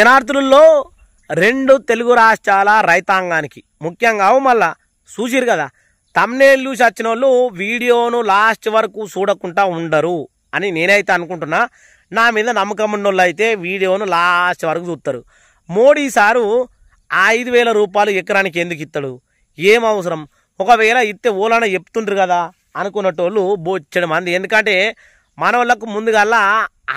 క్షణార్థులలో రెండు తెలుగు రాష్ట్రాల రైతాంగానికి. ముఖ్యంగా అవు మళ్ళా చూసిరు కదా తమ్నేళ్ళు చూసి వచ్చిన వాళ్ళు వీడియోను లాస్ట్ వరకు చూడకుండా ఉండరు అని నేనైతే అనుకుంటున్నా. నా మీద నమ్మకం ఉన్నోళ్ళు అయితే వీడియోను లాస్ట్ వరకు చూస్తారు మోడీ సారు ఐదు వేల రూపాయలు ఎకరానికి ఎందుకు ఇస్తాడు ఏం అవసరం? ఒకవేళ ఇస్తే ఓలాన చెప్తుండ్రు కదా అనుకున్నటోళ్ళు బొచ్చడు మంది. ఎందుకంటే మన వాళ్ళకు ముందుగల్లా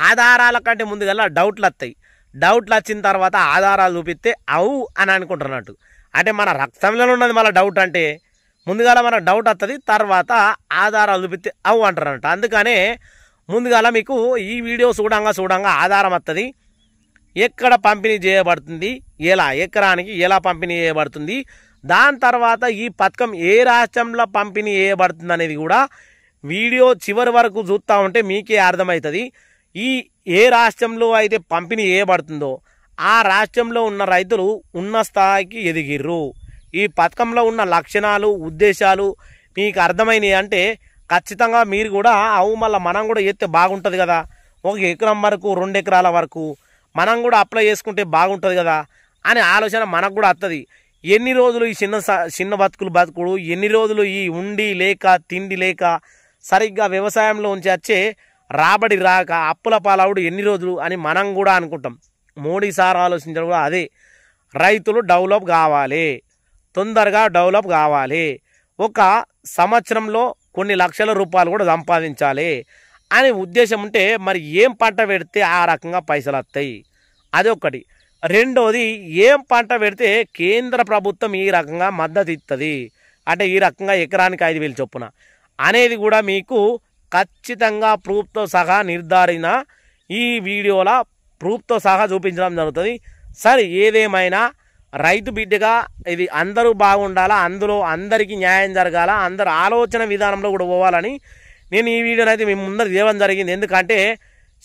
ఆధారాల కంటే ముందుగల్లా డౌట్లు వస్తాయి డౌట్లు వచ్చిన తర్వాత ఆధారాలు చూపిస్తే అవు అని అనుకుంటున్నట్టు. అంటే మన రక్తంలో ఉన్నది మన డౌట్ అంటే ముందుగాల మన డౌట్ వస్తుంది తర్వాత ఆధారాలు చూపిస్తే అవు అంటారంట అందుకనే ముందుగాల మీకు ఈ వీడియో చూడంగా చూడంగా ఆధారం వస్తుంది ఎక్కడ పంపిణీ చేయబడుతుంది ఎలా ఎకరానికి ఎలా పంపిణీ చేయబడుతుంది దాని తర్వాత ఈ పథకం ఏ రాష్ట్రంలో పంపిణీ చేయబడుతుంది అనేది కూడా వీడియో చివరి వరకు చూస్తూ ఉంటే మీకే అర్థమవుతుంది ఈ ఏ రాష్ట్రంలో అయితే పంపిణీ చేయబడుతుందో ఆ రాష్ట్రంలో ఉన్న రైతులు ఉన్న స్థాయికి ఎదిగిర్రు. ఈ పథకంలో ఉన్న లక్షణాలు ఉద్దేశాలు మీకు అర్థమైనవి అంటే ఖచ్చితంగా మీరు కూడా అవు మళ్ళీ మనం కూడా చేస్తే బాగుంటుంది కదా. ఒక ఎకరం వరకు రెండు ఎకరాల వరకు మనం కూడా అప్లై చేసుకుంటే బాగుంటుంది కదా అనే ఆలోచన మనకు కూడా వస్తుంది ఎన్ని రోజులు ఈ చిన్న స- చిన్న బతుకులు బతుకుడు ఎన్ని రోజులు ఈ ఉండి లేక తిండి లేక సరిగ్గా వ్యవసాయంలో ఉంచి వచ్చే రాబడి రాక అప్పుల పాలవుడు ఎన్ని రోజులు అని మనం కూడా అనుకుంటాం. మోడీ సార్ ఆలోచించడం కూడా అదే. రైతులు డెవలప్ కావాలి. తొందరగా డెవలప్ కావాలి. ఒక సంవత్సరంలో కొన్ని లక్షల రూపాయలు కూడా సంపాదించాలి అనే ఉద్దేశం ఉంటే మరి ఏం పంట పెడితే ఆ రకంగా పైసలు వస్తాయి? అది ఒకటి. రెండోది ఏం పంట పెడితే కేంద్ర ప్రభుత్వం ఈ రకంగా మద్దతు ఇస్తుంది అంటే ఈ రకంగా ఎకరానికి ఐదు వేలు చొప్పున. అనేది కూడా మీకు ఖచ్చితంగా ప్రూఫ్తో సహా నిర్ధారణ ఈ వీడియోలో ప్రూఫ్తో సహా చూపించడం జరుగుతుంది. సరే ఏదేమైనా రైతు బిడ్డగా ఇది అందరూ బాగుండాలా? అందులో అందరికీ న్యాయం జరగాల? అందరు ఆలోచన విధానంలో కూడా పోవాలని నేను ఈ వీడియోని అయితే మీ ముందర చేయడం జరిగింది. ఎందుకంటే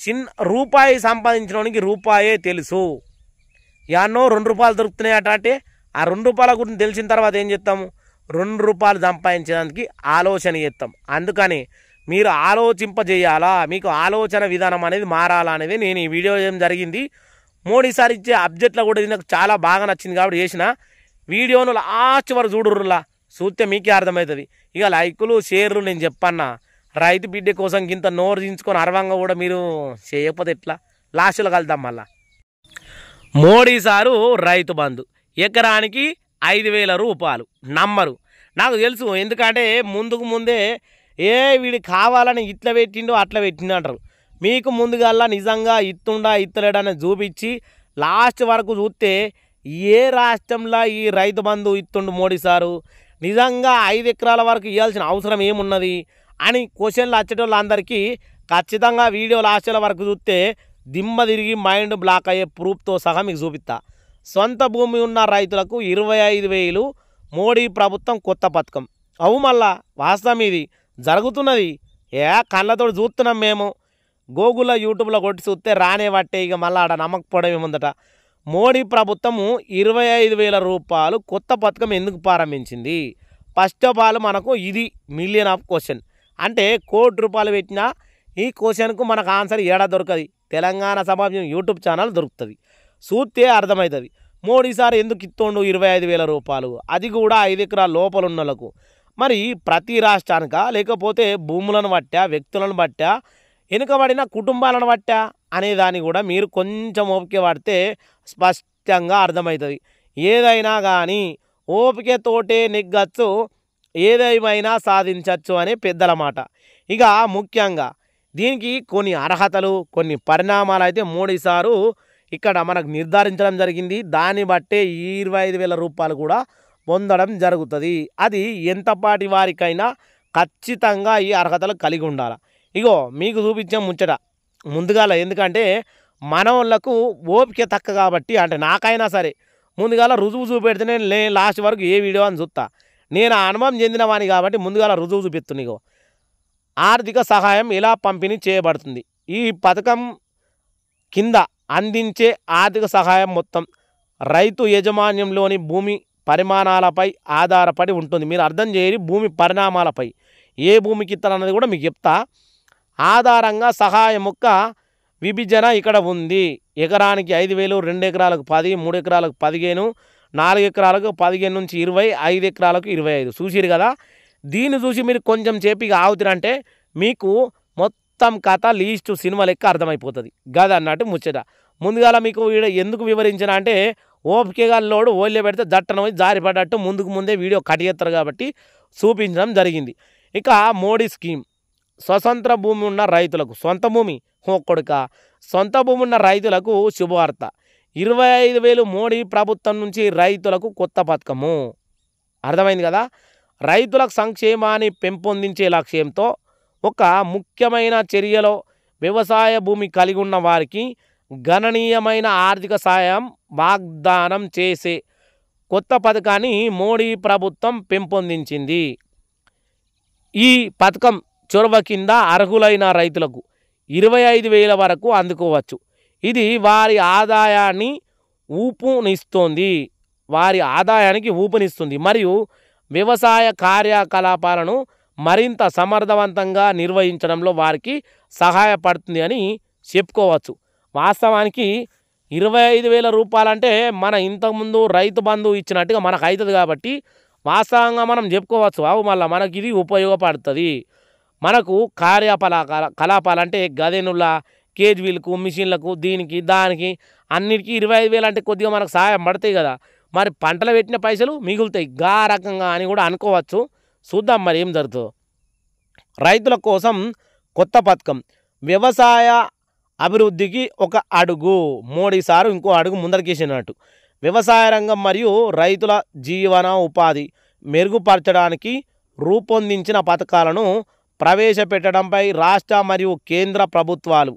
చిన్న రూపాయి సంపాదించడానికి రూపాయే తెలుసు. యాన్నో రెండు రూపాయలు దొరుకుతున్నాయట అంటే ఆ రెండు రూపాయల గురించి తెలిసిన తర్వాత ఏం చేస్తాము? రెండు రూపాయలు సంపాదించడానికి ఆలోచన చేస్తాం. అందుకని మీరు ఆలోచింపజేయాలా? మీకు ఆలోచన విధానం అనేది మారాలా అనేది నేను ఈ వీడియో చేయడం జరిగింది. మోడీసారి ఇచ్చే అబ్జెక్ట్లో కూడా ఇది నాకు చాలా బాగా నచ్చింది కాబట్టి చేసిన. వీడియోను లాస్ట్ వరకు చూడుర్రులా. చూస్తే మీకే అర్థమవుతుంది. ఇక లైకులు షేర్లు నేను చెప్పన్నా. రైతు బిడ్డ కోసం ఇంత నోరు దించుకొని అర్వంగా కూడా మీరు చేయకపోతే ఎట్లా? లాస్ట్లో కలుద్దాం మళ్ళా. మోడీ సారు రైతు బంధు. ఎకరానికి ఐదు వేల రూపాయలు. నమ్మరు. నాకు తెలుసు ఎందుకంటే ముందుకు ముందే ఏ వీడు కావాలని ఇట్లా పెట్టిండో అట్లా పెట్టిండు అంటారు. మీకు ముందుగల్లా నిజంగా ఇత్తుండా ఇత్తలేడని చూపించి లాస్ట్ వరకు చూస్తే ఏ రాష్ట్రంలో ఈ రైతు బంధు ఇత్తుండు మోడీ సారు? నిజంగా ఐదు ఎకరాల వరకు ఇవ్వాల్సిన అవసరం ఏమున్నది? అని క్వశ్చన్లు వచ్చేటోళ్ళందరికీ ఖచ్చితంగా వీడియో లాస్ట్ల వరకు చూస్తే దిమ్మ తిరిగి మైండ్ బ్లాక్ అయ్యే ప్రూఫ్తో సహా మీకు చూపిస్తా. సొంత భూమి ఉన్న రైతులకు ఇరవై ఐదు వేలు మోడీ ప్రభుత్వం కొత్త పథకం. అవు మళ్ళా వాస్తవం ఇది. జరుగుతున్నది. ఏ కళ్ళతో చూస్తున్నాం మేము. గూగుల్లో యూట్యూబ్లో కొట్టి చూస్తే రానే పట్టే ఇక మళ్ళీ ఆడ నమ్మకపోవడం ఏముందట. మోడీ ప్రభుత్వము ఇరవై ఐదు వేల రూపాయలు కొత్త పథకం ఎందుకు ప్రారంభించింది? ఫస్ట్ ఆఫ్ ఆల్ మనకు ఇది మిలియన్ ఆఫ్ క్వశ్చన్. అంటే కోటి రూపాయలు పెట్టినా ఈ క్వశ్చన్కు మనకు ఆన్సర్ ఏడా దొరకది? తెలంగాణ సమాజం యూట్యూబ్ ఛానల్ దొరుకుతుంది. చూస్తే అర్థమవుతుంది. మోడీసారి ఎందుకు ఇస్తుండు ఇరవై ఐదు వేల రూపాయలు? అది కూడా ఐదు ఎకరాల లోపల ఉన్న మరి ప్రతి రాష్ట్రానిక? లేకపోతే భూములను బట్టా? వ్యక్తులను బట్టా? వెనుకబడిన కుటుంబాలను బట్టా? అనే దాన్ని కూడా మీరు కొంచెం ఓపిక పడితే స్పష్టంగా అర్థమవుతుంది. ఏదైనా కానీ ఓపికతోటే నెగ్గచ్చు ఏదేమైనా సాధించవచ్చు అనే పెద్దల మాట. ఇక ముఖ్యంగా దీనికి కొన్ని అర్హతలు కొన్ని పరిణామాలు అయితే మోడీసారు ఇక్కడ మనకు నిర్ధారించడం జరిగింది. దాన్ని బట్టే ఇరవై ఐదు వేల రూపాయలు కూడా పొందడం జరుగుతుంది. అది ఎంతపాటి వారికైనా ఖచ్చితంగా ఈ అర్హతలు కలిగి ఉండాలి. ఇగో మీకు చూపించే ముచ్చట. ముందుగాల ఎందుకంటే మన వాళ్ళకు ఓపిక తక్క కాబట్టి అంటే నాకైనా సరే ముందుగాల రుజువు చూపెడితేనే లే లాస్ట్ వరకు ఏ వీడియో అని చూస్తా నేను అనుభవం చెందినవాని కాబట్టి ముందుగాల రుజువు చూపిస్తుంది ఇగో. ఆర్థిక సహాయం ఎలా పంపిణీ చేయబడుతుంది? ఈ పథకం కింద అందించే ఆర్థిక సహాయం మొత్తం రైతు యజమాన్యంలోని భూమి పరిమాణాలపై ఆధారపడి ఉంటుంది. మీరు అర్థం చేయని భూమి పరిణామాలపై. ఏ భూమికి ఇస్తారన్నది కూడా మీకు చెప్తా. ఆధారంగా సహాయం యొక్క విభజన ఇక్కడ ఉంది. ఎకరానికి ఐదు వేలు రెండు ఎకరాలకు పది మూడు ఎకరాలకు పదిహేను నాలుగు ఎకరాలకు పదిహేను నుంచి ఇరవై ఐదు ఎకరాలకు ఇరవై ఐదు. చూసిరు కదా? దీన్ని చూసి మీరు కొంచెం చేపి ఆగుతారంటే మీకు మొత్తం కథ లీస్ట్ సినిమా లెక్క అర్థమైపోతుంది. గద అన్నట్టు ముచ్చట. ముందుగాల మీకు ఎందుకు వివరించిన అంటే ఓపికగా లోడు ఓళ్ళే పెడితే దట్టన పోయి ముందుకు ముందే వీడియో కట్ చేస్తారు కాబట్టి చూపించడం జరిగింది. ఇక మోడీ స్కీమ్. స్వతంత్ర భూమి ఉన్న రైతులకు సొంత భూమి ఒక్కడుక సొంత భూమి ఉన్న రైతులకు శుభవార్త. ఇరవై ఐదు వేలు మోడీ ప్రభుత్వం నుంచి రైతులకు కొత్త పథకము. అర్థమైంది కదా? రైతులకు సంక్షేమాన్ని పెంపొందించే లక్ష్యంతో ఒక ముఖ్యమైన చర్యలో వ్యవసాయ భూమి కలిగి ఉన్న వారికి గణనీయమైన ఆర్థిక సాయం వాగ్దానం చేసే కొత్త పథకాన్ని మోడీ ప్రభుత్వం పెంపొందించింది. ఈ పథకం చొరవ కింద అర్హులైన రైతులకు ఇరవై ఐదు వేల వరకు అందుకోవచ్చు. ఇది వారి ఆదాయాన్ని ఊపునిస్తోంది. వారి ఆదాయానికి ఊపునిస్తుంది. మరియు వ్యవసాయ కార్యకలాపాలను మరింత సమర్థవంతంగా నిర్వహించడంలో వారికి సహాయపడుతుంది అని చెప్పుకోవచ్చు. వాస్తవానికి ఇరవై ఐదు వేల రూపాయలంటే మన ఇంతకుముందు రైతు బంధు ఇచ్చినట్టుగా మనకు అవుతుంది కాబట్టి వాస్తవంగా మనం చెప్పుకోవచ్చు. అవు మళ్ళీ మనకి ఇది ఉపయోగపడుతుంది. మనకు కార్యపలా కలాపాలు అంటే గదెనుల కేజీలకు మిషన్లకు దీనికి దానికి అన్నిటికీ ఇరవై ఐదు వేలు అంటే కొద్దిగా మనకు సహాయం పడతాయి కదా. మరి పంటలు పెట్టిన పైసలు మిగులుతాయి. గా రకంగా అని కూడా అనుకోవచ్చు. చూద్దాం మరి ఏం జరుగుతుందో. రైతుల కోసం కొత్త పథకం. వ్యవసాయ అభివృద్ధికి ఒక అడుగు. మోడీ సారు ఇంకో అడుగు ముందరికేసినట్టు. వ్యవసాయ రంగం మరియు రైతుల జీవన ఉపాధి మెరుగుపరచడానికి రూపొందించిన పథకాలను ప్రవేశపెట్టడంపై రాష్ట్ర మరియు కేంద్ర ప్రభుత్వాలు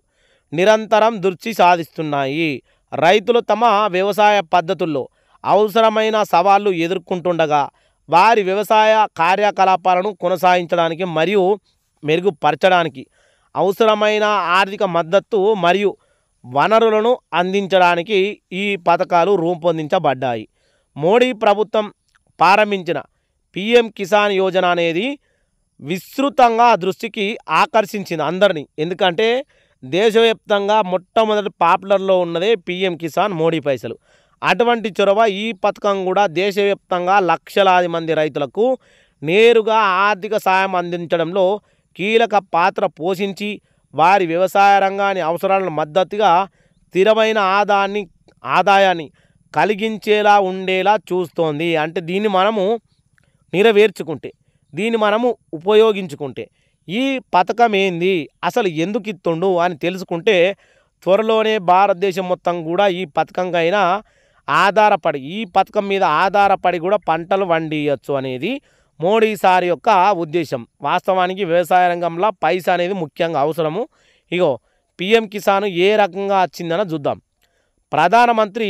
నిరంతరం దృష్టి సాధిస్తున్నాయి రైతులు తమ వ్యవసాయ పద్ధతుల్లో అవసరమైన సవాళ్ళు ఎదుర్కొంటుండగా వారి వ్యవసాయ కార్యకలాపాలను కొనసాగించడానికి మరియు మెరుగుపరచడానికి అవసరమైన ఆర్థిక మద్దతు మరియు వనరులను అందించడానికి ఈ పథకాలు రూపొందించబడ్డాయి. మోడీ ప్రభుత్వం ప్రారంభించిన పిఎం కిసాన్ యోజన అనేది విస్తృతంగా దృష్టికి ఆకర్షించింది అందరినీ. ఎందుకంటే దేశవ్యాప్తంగా మొట్టమొదటి పాపులర్లో ఉన్నదే పిఎం కిసాన్ మోడీ పైసలు. అటువంటి చొరవ ఈ పథకం కూడా దేశవ్యాప్తంగా లక్షలాది మంది రైతులకు నేరుగా ఆర్థిక సాయం అందించడంలో కీలక పాత్ర పోషించి వారి వ్యవసాయ రంగాన్ని అవసరాలను మద్దతుగా స్థిరమైన ఆదాయాన్ని ఆదాయాన్ని కలిగించేలా ఉండేలా చూస్తోంది. అంటే దీన్ని మనము నెరవేర్చుకుంటే దీన్ని మనము ఉపయోగించుకుంటే ఈ పథకం ఏంది? అసలు ఎందుకు ఇస్తుండు అని తెలుసుకుంటే త్వరలోనే భారతదేశం మొత్తం కూడా ఈ పథకంకైనా ఆధారపడి ఈ పథకం మీద ఆధారపడి కూడా పంటలు వండియచ్చు అనేది మోడీ సార్ యొక్క ఉద్దేశం. వాస్తవానికి వ్యవసాయ రంగంలో పైసా అనేది ముఖ్యంగా అవసరము. ఇగో పిఎం కిసాన్ ఏ రకంగా వచ్చిందనో చూద్దాం. ప్రధానమంత్రి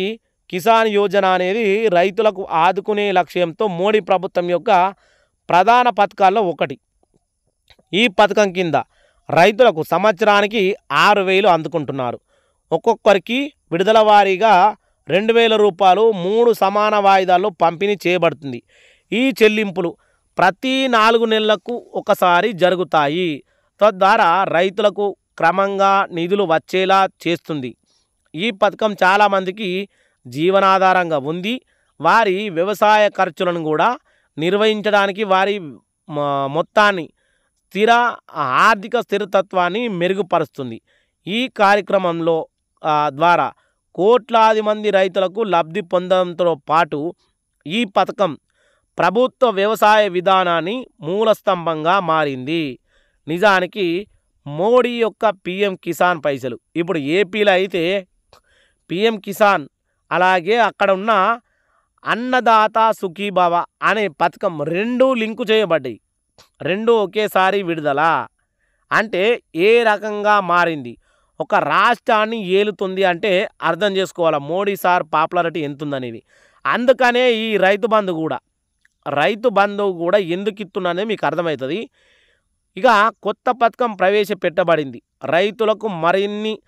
కిసాన్ యోజన అనేది రైతులకు ఆదుకునే లక్ష్యంతో మోడీ ప్రభుత్వం యొక్క ప్రధాన పథకాల్లో ఒకటి. ఈ పథకం కింద రైతులకు సంవత్సరానికి ఆరు వేలు అందుకుంటున్నారు. ఒక్కొక్కరికి విడుదల వారీగా రెండు వేల రూపాయలు మూడు సమాన వాయిదాల్లో పంపిణీ చేయబడుతుంది. ఈ చెల్లింపులు ప్రతి నాలుగు నెలలకు ఒకసారి జరుగుతాయి. తద్వారా రైతులకు క్రమంగా నిధులు వచ్చేలా చేస్తుంది. ఈ పథకం చాలామందికి జీవనాధారంగా ఉంది. వారి వ్యవసాయ ఖర్చులను కూడా నిర్వహించడానికి వారి మొత్తాన్ని స్థిర ఆర్థిక స్థిరతత్వాన్ని మెరుగుపరుస్తుంది. ఈ కార్యక్రమంలో ద్వారా కోట్లాది మంది రైతులకు లబ్ధి పొందడంతో పాటు ఈ పథకం ప్రభుత్వ వ్యవసాయ విధానాన్ని మూలస్తంభంగా మారింది. నిజానికి మోడీ యొక్క పిఎం కిసాన్ పైసలు. ఇప్పుడు ఏపీలో అయితే పిఎం కిసాన్ అలాగే అక్కడ ఉన్న అన్నదాత సుఖీభావ అనే పథకం రెండు లింకు చేయబడ్డాయి. రెండు ఒకేసారి విడుదల. అంటే ఏ రకంగా మారింది? ఒక రాష్ట్రాన్ని ఏలుతుంది అంటే అర్థం చేసుకోవాలి? మోడీ సార్ పాపులారిటీ ఎంతుందనేది. అందుకనే ఈ రైతు బంధు కూడా రైతు బంధువు కూడా ఎందుకు ఇస్తున్నది మీకు అర్థమవుతుంది. ఇక కొత్త పథకం ప్రవేశపెట్టబడింది. రైతులకు మరిన్ని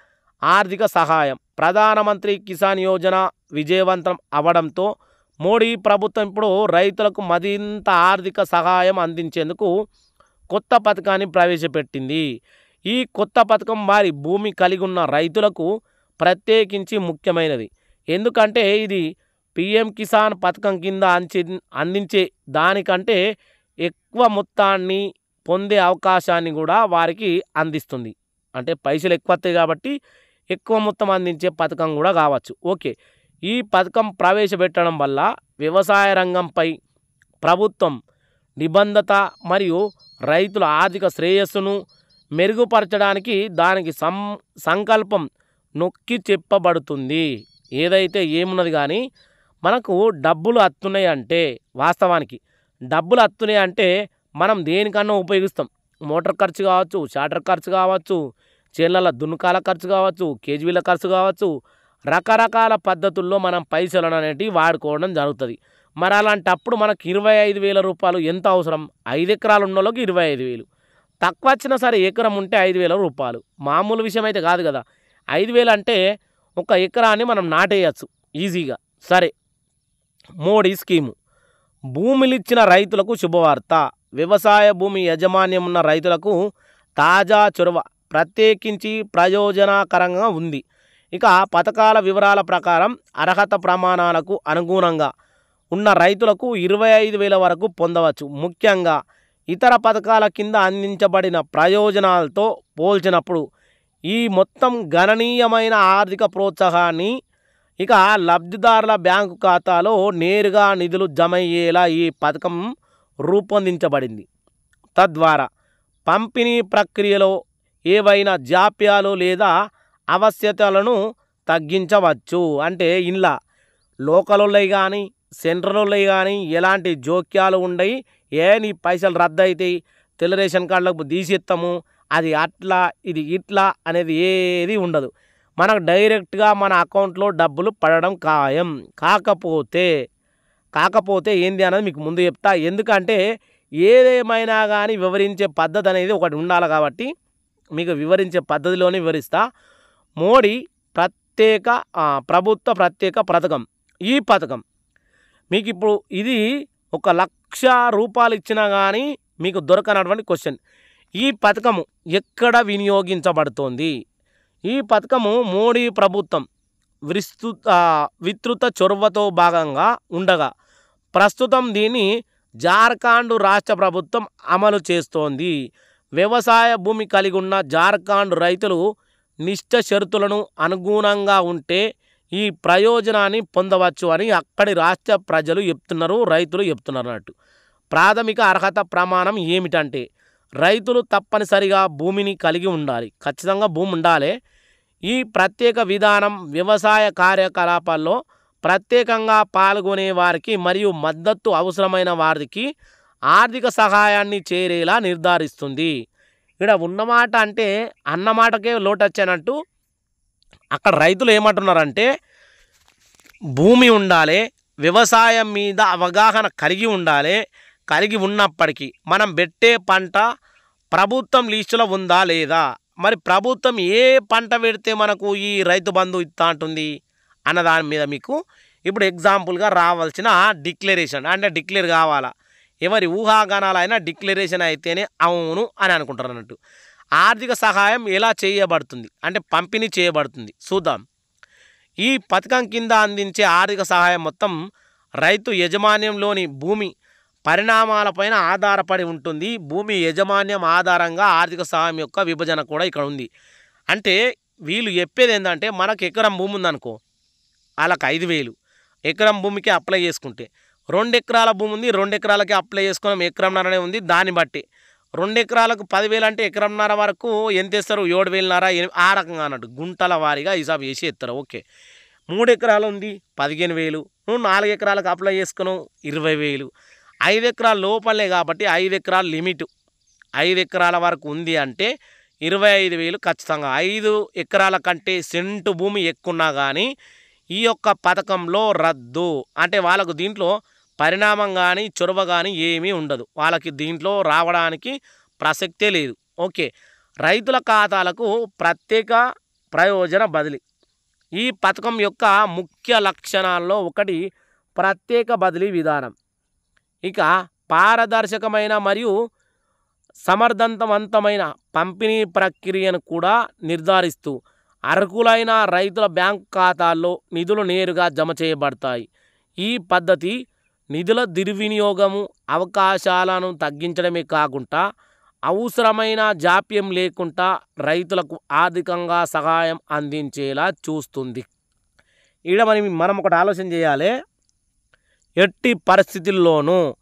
ఆర్థిక సహాయం. ప్రధానమంత్రి కిసాన్ యోజన విజయవంతం అవ్వడంతో మోడీ ప్రభుత్వం ఇప్పుడు రైతులకు మరింత ఆర్థిక సహాయం అందించేందుకు కొత్త పథకాన్ని ప్రవేశపెట్టింది. ఈ కొత్త పథకం వారి భూమి కలిగి ఉన్న రైతులకు ప్రత్యేకించి ముఖ్యమైనది. ఎందుకంటే ఇది పిఎం కిసాన్ పథకం కింద అంచి అందించే దానికంటే ఎక్కువ మొత్తాన్ని పొందే అవకాశాన్ని కూడా వారికి అందిస్తుంది. అంటే పైసలు ఎక్కువ వస్తాయి కాబట్టి ఎక్కువ మొత్తం అందించే పథకం కూడా కావచ్చు. ఓకే. ఈ పథకం ప్రవేశపెట్టడం వల్ల వ్యవసాయ రంగంపై ప్రభుత్వం నిబంధత మరియు రైతుల ఆర్థిక శ్రేయస్సును మెరుగుపరచడానికి దానికి సం సంకల్పం నొక్కి చెప్పబడుతుంది. ఏదైతే ఏమున్నది కానీ మనకు డబ్బులు అత్తున్నాయి అంటే వాస్తవానికి డబ్బులు అత్తున్నాయి అంటే మనం దేనికన్నా ఉపయోగిస్తాం. మోటార్ ఖర్చు కావచ్చు షాటర్ ఖర్చు కావచ్చు చేళ్ళ దున్నుకాల ఖర్చు కావచ్చు కేజీవీల ఖర్చు కావచ్చు రకరకాల పద్ధతుల్లో మనం పైసలు అనేటివి వాడుకోవడం జరుగుతుంది. మరి అలాంటప్పుడు మనకు ఇరవై ఐదు వేల రూపాయలు ఎంత అవసరం? ఐదు ఎకరాలు ఉన్న వాళ్ళకి ఇరవై ఐదు వేలు. తక్కువ వచ్చినా సరే ఎకరం ఉంటే ఐదు వేల రూపాయలు. మామూలు విషయం అయితే కాదు కదా. ఐదు వేలు అంటే ఒక ఎకరాన్ని మనం నాటేయచ్చు ఈజీగా. సరే. మోడీ స్కీము. భూమిలిచ్చిన ఇచ్చిన రైతులకు శుభవార్త. వ్యవసాయ భూమి యాజమాన్యం ఉన్న రైతులకు తాజా చొరవ. ప్రత్యేకించి ప్రయోజనకరంగా ఉంది. ఇక పథకాల వివరాల ప్రకారం అర్హత ప్రమాణాలకు అనుగుణంగా ఉన్న రైతులకు ఇరవై ఐదు వేల వరకు పొందవచ్చు. ముఖ్యంగా ఇతర పథకాల కింద అందించబడిన ప్రయోజనాలతో పోల్చినప్పుడు ఈ మొత్తం గణనీయమైన ఆర్థిక ప్రోత్సాహాన్ని ఇక లబ్ధిదారుల బ్యాంకు ఖాతాలో నేరుగా నిధులు జమ అయ్యేలా ఈ పథకం రూపొందించబడింది. తద్వారా పంపిణీ ప్రక్రియలో ఏవైనా జాప్యాలు లేదా అవశ్యతలను తగ్గించవచ్చు. అంటే ఇండ్ల లోకలోళ్ళవి కానీ సెంట్రలోళ్ళవి కానీ ఎలాంటి జోక్యాలు ఉండయి. ఏ నీ పైసలు రద్దు అవుతాయి తెల్ల రేషన్ కార్డులకు తీసిస్తాము అది అట్లా ఇది ఇట్లా అనేది ఏది ఉండదు. మనకు డైరెక్ట్గా మన అకౌంట్లో డబ్బులు పడడం ఖాయం. కాకపోతే కాకపోతే ఏంది అనేది మీకు ముందు చెప్తా. ఎందుకంటే ఏదేమైనా కానీ వివరించే పద్ధతి అనేది ఒకటి ఉండాలి కాబట్టి మీకు వివరించే పద్ధతిలోనే వివరిస్తా. మోడీ ప్రత్యేక ప్రభుత్వ ప్రత్యేక పథకం. ఈ పథకం మీకు ఇప్పుడు ఇది ఒక లక్ష రూపాయలు ఇచ్చినా కానీ మీకు దొరకనటువంటి క్వశ్చన్. ఈ పథకము ఎక్కడ వినియోగించబడుతోంది? ఈ పథకము మోడీ ప్రభుత్వం విస్తృత విస్తృత చొరవతో భాగంగా ఉండగా ప్రస్తుతం దీన్ని జార్ఖండ్ రాష్ట్ర ప్రభుత్వం అమలు చేస్తోంది. వ్యవసాయ భూమి కలిగి ఉన్న జార్ఖండ్ రైతులు నిష్ట షరతులను అనుగుణంగా ఉంటే ఈ ప్రయోజనాన్ని పొందవచ్చు అని అక్కడి రాష్ట్ర ప్రజలు చెప్తున్నారు రైతులు చెప్తున్నారు అన్నట్టు ప్రాథమిక అర్హత ప్రమాణం ఏమిటంటే రైతులు తప్పనిసరిగా భూమిని కలిగి ఉండాలి. ఖచ్చితంగా భూమి ఉండాలి. ఈ ప్రత్యేక విధానం వ్యవసాయ కార్యకలాపాల్లో ప్రత్యేకంగా పాల్గొనే వారికి మరియు మద్దతు అవసరమైన వారికి ఆర్థిక సహాయాన్ని చేరేలా నిర్ధారిస్తుంది. ఇక్కడ ఉన్నమాట అంటే అన్నమాటకే లోటొచ్చానంటూ అక్కడ రైతులు ఏమంటున్నారంటే భూమి ఉండాలి వ్యవసాయం మీద అవగాహన కలిగి ఉండాలి కలిగి ఉన్నప్పటికీ మనం పెట్టే పంట ప్రభుత్వం లీస్టులో ఉందా లేదా? మరి ప్రభుత్వం ఏ పంట పెడితే మనకు ఈ రైతు బంధు ఇస్తా అంటుంది అన్న దాని మీద మీకు ఇప్పుడు ఎగ్జాంపుల్గా రావాల్సిన డిక్లరేషన్ అంటే డిక్లేర్ కావాలా? ఎవరి ఊహాగానాలైనా డిక్లరేషన్ అయితేనే అవును అని అనుకుంటారు అన్నట్టు. ఆర్థిక సహాయం ఎలా చేయబడుతుంది? అంటే పంపిణీ చేయబడుతుంది. చూద్దాం. ఈ పథకం కింద అందించే ఆర్థిక సహాయం మొత్తం రైతు యజమాన్యంలోని భూమి పరిణామాలపైన ఆధారపడి ఉంటుంది. భూమి యజమాన్యం ఆధారంగా ఆర్థిక సహాయం యొక్క విభజన కూడా ఇక్కడ ఉంది. అంటే వీళ్ళు చెప్పేది ఏంటంటే మనకు ఎకరం భూమి ఉందనుకో వాళ్ళకి ఐదు వేలు. ఎకరం భూమికి అప్లై చేసుకుంటే రెండు ఎకరాల భూమి ఉంది రెండు ఎకరాలకి అప్లై చేసుకున్నాం ఎకరంన్నరనే ఉంది దాన్ని బట్టి. రెండు ఎకరాలకు పదివేలు అంటే ఎకరంన్నర వరకు ఎంత ఇస్తారు ఏడు వేలున్నర ఆ రకంగా అన్నట్టు గుంటల వారీగా హిసాబ్ చేసి ఇస్తారు ఓకే. మూడు ఎకరాలు ఉంది పదిహేను వేలు. నువ్వు నాలుగు ఎకరాలకు అప్లై చేసుకున్నావు ఇరవై వేలు. ఐదు ఎకరాల లోపలే కాబట్టి ఐదు ఎకరాల లిమిట్. ఐదు ఎకరాల వరకు ఉంది అంటే ఇరవై ఐదు వేలు ఖచ్చితంగా. ఐదు ఎకరాల కంటే సెంటు భూమి ఎక్కున్నా కానీ ఈ యొక్క పథకంలో రద్దు. అంటే వాళ్ళకు దీంట్లో పరిణామం కానీ చొరవ కానీ ఏమీ ఉండదు. వాళ్ళకి దీంట్లో రావడానికి ప్రసక్తే లేదు. ఓకే. రైతుల ఖాతాలకు ప్రత్యేక ప్రయోజన బదిలీ. ఈ పథకం యొక్క ముఖ్య లక్షణాల్లో ఒకటి ప్రత్యేక బదిలీ విధానం. ఇక పారదర్శకమైన మరియు సమర్థవంతమైన పంపిణీ ప్రక్రియను కూడా నిర్ధారిస్తూ అర్హులైన రైతుల బ్యాంకు ఖాతాల్లో నిధులు నేరుగా జమ చేయబడతాయి. ఈ పద్ధతి నిధుల దుర్వినియోగము అవకాశాలను తగ్గించడమే కాకుండా అవసరమైన జాప్యం లేకుండా రైతులకు ఆర్థికంగా సహాయం అందించేలా చూస్తుంది. ఇక్కడ మనం మనం ఒకటి ఆలోచన చేయాలి. ఎట్టి పరిస్థితుల్లోనూ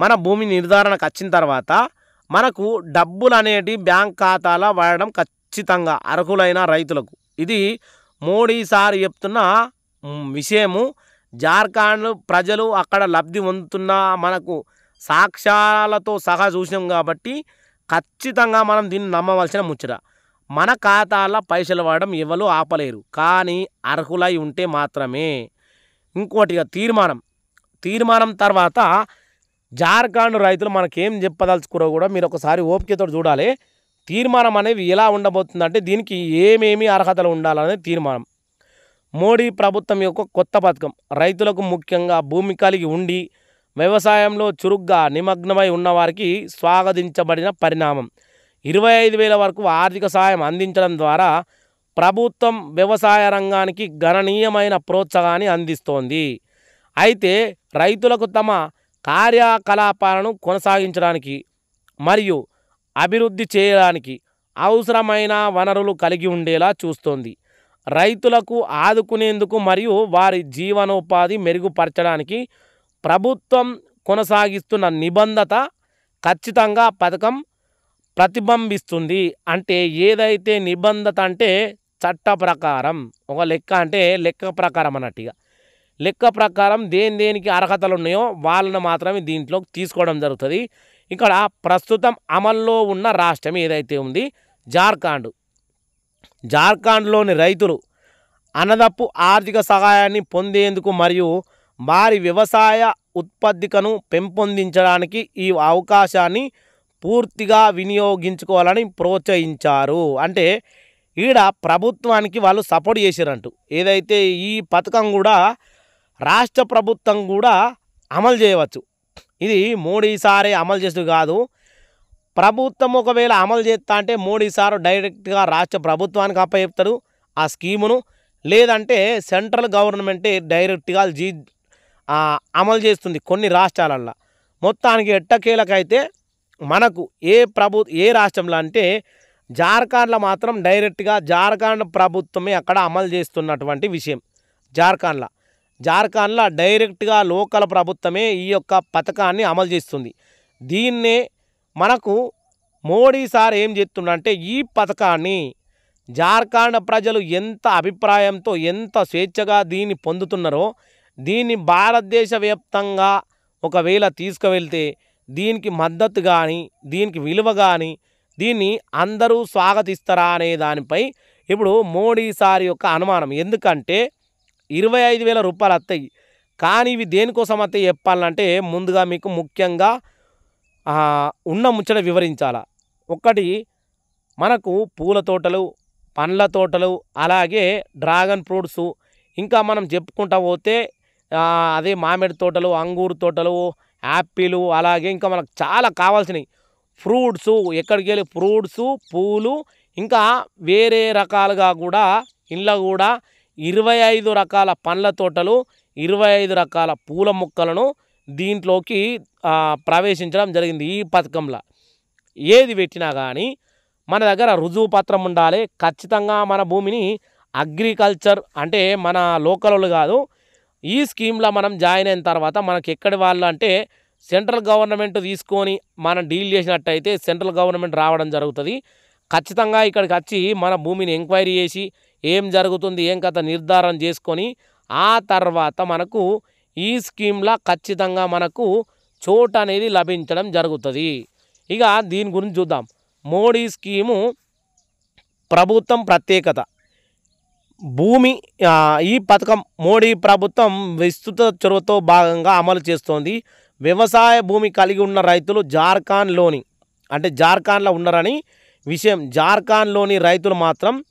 మన భూమి నిర్ధారణకు వచ్చిన తర్వాత మనకు డబ్బులు అనేటి బ్యాంక్ ఖాతాలో వాడడం ఖచ్చితంగా అర్హులైన రైతులకు. ఇది మోడీసారి చెప్తున్న విషయము. జార్ఖండ్ ప్రజలు అక్కడ లబ్ధి పొందుతున్న మనకు సాక్ష్యాలతో సహా చూసినాం కాబట్టి ఖచ్చితంగా మనం దీన్ని నమ్మవలసిన ముచ్చట. మన ఖాతాలో పైసలు వాడడం ఎవరు ఆపలేరు. కానీ అర్హులై ఉంటే మాత్రమే. ఇంకోటిగా తీర్మానం. తీర్మానం తర్వాత జార్ఖండ్ రైతులు మనకేం చెప్పదలుచుకురో కూడా మీరు ఒకసారి ఓపికతో చూడాలి. తీర్మానం అనేది ఎలా ఉండబోతుందంటే దీనికి ఏమేమి అర్హతలు ఉండాలనేది తీర్మానం. మోడీ ప్రభుత్వం యొక్క కొత్త పథకం. రైతులకు ముఖ్యంగా భూమి కలిగి ఉండి వ్యవసాయంలో చురుగ్గా నిమగ్నమై ఉన్నవారికి స్వాగతించబడిన పరిణామం. ఇరవై ఐదు వేల వరకు ఆర్థిక సహాయం అందించడం ద్వారా ప్రభుత్వం వ్యవసాయ రంగానికి గణనీయమైన ప్రోత్సాహాన్ని అందిస్తోంది. అయితే రైతులకు తమ కార్యకలాపాలను కొనసాగించడానికి మరియు అభివృద్ధి చేయడానికి అవసరమైన వనరులు కలిగి ఉండేలా చూస్తోంది. రైతులకు ఆదుకునేందుకు మరియు వారి జీవనోపాధి మెరుగుపరచడానికి ప్రభుత్వం కొనసాగిస్తున్న నిబంధత ఖచ్చితంగా పథకం ప్రతిబింబిస్తుంది. అంటే ఏదైతే నిబంధత అంటే చట్ట ప్రకారం ఒక లెక్క అంటే లెక్క ప్రకారం అన్నట్టుగా లెక్క ప్రకారం దేని దేనికి అర్హతలు ఉన్నాయో వాళ్ళను మాత్రమే దీంట్లో తీసుకోవడం జరుగుతుంది. ఇక్కడ ప్రస్తుతం అమల్లో ఉన్న రాష్ట్రం ఏదైతే ఉంది జార్ఖండ్. జార్ఖండ్లోని రైతులు అన్నదప్పు ఆర్థిక సహాయాన్ని పొందేందుకు మరియు వారి వ్యవసాయ ఉత్పత్తికను పెంపొందించడానికి ఈ అవకాశాన్ని పూర్తిగా వినియోగించుకోవాలని ప్రోత్సహించారు. అంటే ఈడ ప్రభుత్వానికి వాళ్ళు సపోర్ట్ చేశారంటూ ఏదైతే ఈ పథకం కూడా రాష్ట్ర ప్రభుత్వం కూడా అమలు చేయవచ్చు. ఇది మోడీసారే అమలు చేస్తూ కాదు. ప్రభుత్వం ఒకవేళ అమలు చేస్తా అంటే మోడీసారు డైరెక్ట్గా రాష్ట్ర ప్రభుత్వానికి అప్పచెప్తాడు ఆ స్కీమును. లేదంటే సెంట్రల్ గవర్నమెంటే డైరెక్ట్గా జీ అమలు చేస్తుంది కొన్ని రాష్ట్రాలల్లో. మొత్తానికి ఎట్టకేలకైతే మనకు ఏ ప్రభు ఏ రాష్ట్రంలో అంటే జార్ఖండ్లో మాత్రం డైరెక్ట్గా జార్ఖండ్ ప్రభుత్వమే అక్కడ అమలు చేస్తున్నటువంటి విషయం. జార్ఖండ్లో. జార్ఖండ్లో డైరెక్ట్గా లోకల్ ప్రభుత్వమే ఈ యొక్క పథకాన్ని అమలు చేస్తుంది. దీన్నే మనకు మోడీ సార్ ఏం చెప్తుండంటే ఈ పథకాన్ని జార్ఖండ్ ప్రజలు ఎంత అభిప్రాయంతో ఎంత స్వేచ్ఛగా దీన్ని పొందుతున్నారో దీన్ని భారతదేశ వ్యాప్తంగా ఒకవేళ తీసుకువెళ్తే దీనికి మద్దతు కానీ దీనికి విలువ కానీ దీన్ని అందరూ స్వాగతిస్తారా అనే దానిపై ఇప్పుడు మోడీ సార్ యొక్క అనుమానం. ఎందుకంటే ఇరవై ఐదు వేల రూపాయలు వస్తాయి కానీ ఇవి దేనికోసం వస్తాయి చెప్పాలంటే ముందుగా మీకు ముఖ్యంగా ఉన్న ముచ్చట వివరించాలా. ఒకటి మనకు పూల తోటలు పండ్ల తోటలు అలాగే డ్రాగన్ ఫ్రూట్స్ ఇంకా మనం చెప్పుకుంటా పోతే అదే మామిడి తోటలు అంగూరు తోటలు యాపిల్ అలాగే ఇంకా మనకు చాలా కావాల్సినవి. ఫ్రూట్స్ ఎక్కడికి వెళ్ళి ఫ్రూట్స్ పూలు ఇంకా వేరే రకాలుగా కూడా ఇంట్లో కూడా ఇరవై ఐదు రకాల పండ్ల తోటలు ఇరవై ఐదు రకాల పూల మొక్కలను దీంట్లోకి ప్రవేశించడం జరిగింది ఈ పథకంలో. ఏది పెట్టినా కానీ మన దగ్గర రుజువు పత్రం ఉండాలి. ఖచ్చితంగా మన భూమిని అగ్రికల్చర్ అంటే మన లోకల్ కాదు. ఈ స్కీమ్లో మనం జాయిన్ అయిన తర్వాత మనకి ఎక్కడి వాళ్ళు అంటే సెంట్రల్ గవర్నమెంట్ తీసుకొని మనం డీల్ చేసినట్టయితే సెంట్రల్ గవర్నమెంట్ రావడం జరుగుతుంది. ఖచ్చితంగా ఇక్కడికి వచ్చి మన భూమిని ఎంక్వైరీ చేసి ఏం జరుగుతుంది ఏం కథ నిర్ధారణ చేసుకొని ఆ తర్వాత మనకు ఈ స్కీమ్లో ఖచ్చితంగా మనకు చోటు అనేది లభించడం జరుగుతుంది. ఇక దీని గురించి చూద్దాం. మోడీ స్కీము ప్రభుత్వం ప్రత్యేకత. భూమి ఈ పథకం మోడీ ప్రభుత్వం విస్తృత చొరవతో భాగంగా అమలు చేస్తోంది. వ్యవసాయ భూమి కలిగి ఉన్న రైతులు జార్ఖండ్లోని అంటే జార్ఖండ్లో ఉన్నారని విషయం జార్ఖండ్లోని రైతులు మాత్రం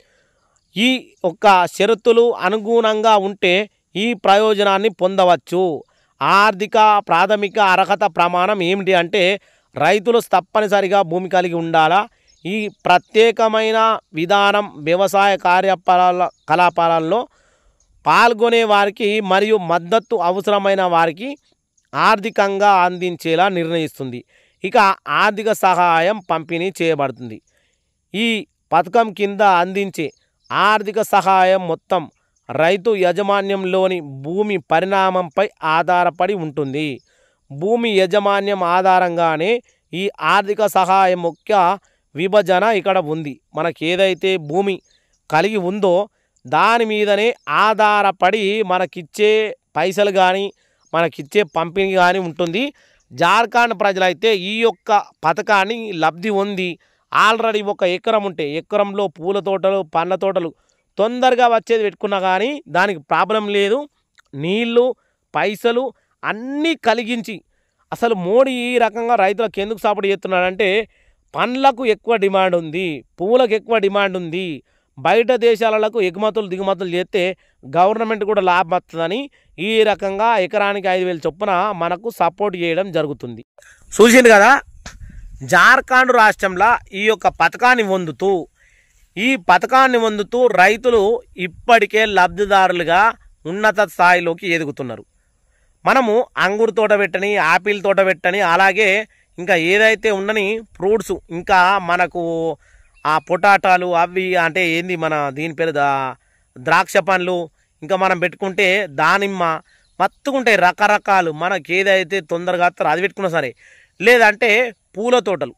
ఈ ఒక్క షరతులు అనుగుణంగా ఉంటే ఈ ప్రయోజనాన్ని పొందవచ్చు. ఆర్థిక ప్రాథమిక అర్హత ప్రమాణం ఏమిటి అంటే రైతులు తప్పనిసరిగా భూమి కలిగి ఉండాలా? ఈ ప్రత్యేకమైన విధానం వ్యవసాయ కార్యకలాపాల కలాపాలలో పాల్గొనే వారికి మరియు మద్దతు అవసరమైన వారికి ఆర్థికంగా అందించేలా నిర్ణయిస్తుంది. ఇక ఆర్థిక సహాయం పంపిణీ చేయబడుతుంది. ఈ పథకం కింద అందించే ఆర్థిక సహాయం మొత్తం రైతు యాజమాన్యంలోని భూమి పరిణామంపై ఆధారపడి ఉంటుంది. భూమి యజమాన్యం ఆధారంగానే ఈ ఆర్థిక సహాయం యొక్క విభజన ఇక్కడ ఉంది. మనకి ఏదైతే భూమి కలిగి ఉందో దాని మీదనే ఆధారపడి మనకిచ్చే పైసలు కానీ మనకిచ్చే పంపిణీ కానీ ఉంటుంది. జార్ఖండ్ ప్రజలైతే ఈ యొక్క పథకాన్ని లబ్ధి పొంది ఆల్రెడీ ఒక ఎకరం ఉంటే ఎకరంలో పూల తోటలు పండ్ల తోటలు తొందరగా వచ్చేది పెట్టుకున్నా కానీ దానికి ప్రాబ్లం లేదు. నీళ్ళు పైసలు అన్నీ కలిగించి అసలు మోడీ ఈ రకంగా రైతులకు ఎందుకు సపోర్ట్ చేస్తున్నాడంటే పండ్లకు ఎక్కువ డిమాండ్ ఉంది పువ్వులకు ఎక్కువ డిమాండ్ ఉంది. బయట దేశాలకు ఎగుమతులు దిగుమతులు చేస్తే గవర్నమెంట్ కూడా లాభం వస్తుందని ఈ రకంగా ఎకరానికి ఐదు వేలు చొప్పున మనకు సపోర్ట్ చేయడం జరుగుతుంది. చూసింది కదా జార్ఖండ్ రాష్ట్రంలో ఈ యొక్క పథకాన్ని పొందుతూ ఈ పథకాన్ని పొందుతూ రైతులు ఇప్పటికే లబ్ధిదారులుగా ఉన్నత స్థాయిలోకి ఎదుగుతున్నారు. మనము అంగూరు తోట పెట్టని ఆపిల్ తోట పెట్టని అలాగే ఇంకా ఏదైతే ఉండని ఫ్రూట్స్ ఇంకా మనకు ఆ పొటాటాలు అవి అంటే ఏంది మన దీని పేరు ద్రాక్ష పండ్లు ఇంకా మనం పెట్టుకుంటే దానిమ్మ మత్తుకుంటాయి రకరకాలు మనకి ఏదైతే తొందరగా వస్తారో అది పెట్టుకున్నా సరే. లేదంటే పూల తోటలు.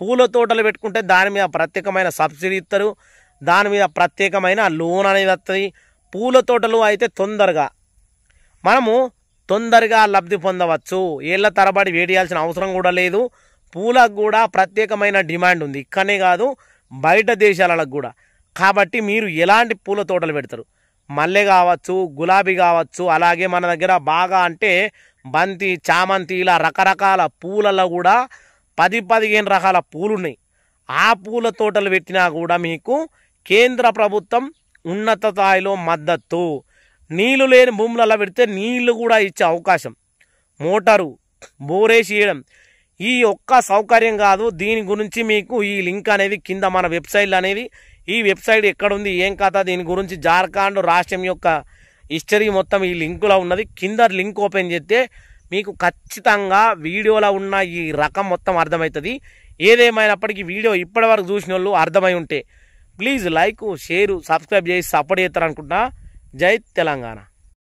పూల తోటలు పెట్టుకుంటే దాని మీద ప్రత్యేకమైన సబ్సిడీ ఇస్తారు దాని మీద ప్రత్యేకమైన లోన్ అనేది వస్తుంది పూల తోటలు అయితే తొందరగా మనము తొందరగా లబ్ధి పొందవచ్చు. ఏళ్ళ తరబడి వేడియాల్సిన అవసరం కూడా లేదు. పూలకు కూడా ప్రత్యేకమైన డిమాండ్ ఉంది. ఇక్కడనే కాదు బయట దేశాలకు కూడా. కాబట్టి మీరు ఎలాంటి పూల తోటలు పెడతారు? మల్లె కావచ్చు గులాబీ కావచ్చు అలాగే మన దగ్గర బాగా అంటే బంతి చామంతి ఇలా రకరకాల పూలలో కూడా పది పదిహేను రకాల పూలు ఉన్నాయి ఆ పూల తోటలు పెట్టినా కూడా మీకు కేంద్ర ప్రభుత్వం ఉన్నత స్థాయిలో మద్దతు. నీళ్ళు లేని భూములలో పెడితే నీళ్ళు కూడా ఇచ్చే అవకాశం. మోటారు బోరేసి వేయడం. ఈ ఒక్క సౌకర్యం కాదు. దీని గురించి మీకు ఈ లింక్ అనేది కింద మన వెబ్సైట్లు అనేది ఈ వెబ్సైట్ ఎక్కడ ఉంది ఏం కథ దీని గురించి జార్ఖండ్ రాష్ట్రం యొక్క హిస్టరీ మొత్తం ఈ లింకులో ఉన్నది. కింద లింక్ ఓపెన్ చేస్తే మీకు ఖచ్చితంగా వీడియోలో ఉన్న ఈ రకం మొత్తం అర్థమవుతుంది. ఏదేమైనప్పటికీ వీడియో ఇప్పటి వరకు చూసిన వాళ్ళు అర్థమై ఉంటే ప్లీజ్ లైక్ షేరు సబ్స్క్రైబ్ చేసి సపోర్ట్ చేస్తారనుకుంటా జై తెలంగాణ.